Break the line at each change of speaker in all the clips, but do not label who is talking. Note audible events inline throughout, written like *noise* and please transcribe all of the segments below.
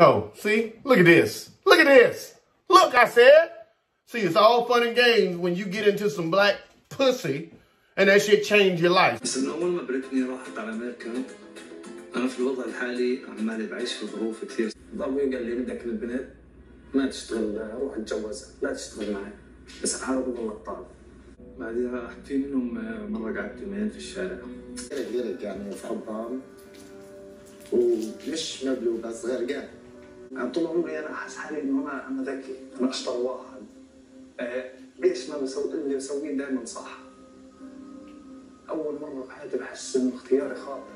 Oh, see? Look at this. Look at this. Look, I said. See, it's all fun and games when you get into some black pussy and that shit change your life.
بس من اول ما بريتني راحت على امريكا انا في الوضع الحالي عمالي بعيش في ظروف كثير ابوي قال لي بدك البنت ما تشتغل روح اتجوزها لا تشتغل معي بس حاول تضلك طالب بعدها في منهم مره قعدت يومين في الشارع
غرق يعني في حضان ومش مبلوع بس غرقان
أنا طول عمري انا احس حالي انه انا انا ذكي انا اشطر واحد آه، ليش ما بسوي اللي بسويه دائما صح اول مره بحياتي بحس انه اختياري خاطئ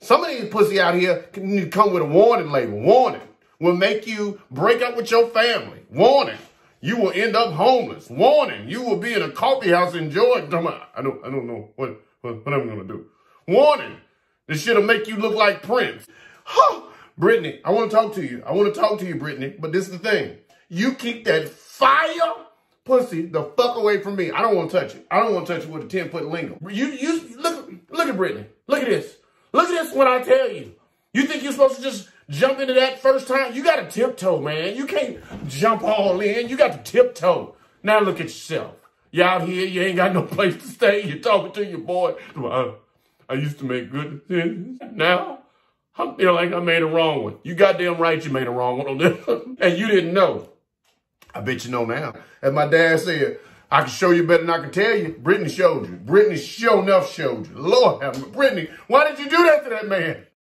Some of these pussy out here can need to come with a warning label. Warning will make you break up with your family. Warning, you will end up homeless. Warning, you will be in a coffee house enjoying. I don't, I don't know what, what, what I'm gonna do. Warning, this shit'll make you look like Prince. Huh. Brittany, I want to talk to you. I want to talk to you, Brittany. But this is the thing: you keep that fire pussy the fuck away from me. I don't want to touch it. I don't want to touch it with a ten foot lingo. You, you look, look at Brittany. Look at this. Look at this when I tell you. You think you're supposed to just jump into that first time? You got to tiptoe, man. You can't jump all in. You got to tiptoe. Now look at yourself. You out here, you ain't got no *laughs* place to stay. You're talking to your boy. I, I used to make good decisions. Now, I feel like I made a wrong one. You goddamn right you made a wrong one on this. *laughs* and you didn't know. I bet you know now. As my dad said, I can show you better than I can tell you. Brittany showed you. Brittany sure enough showed you. Lord have. Brittany, why did you do that to that man?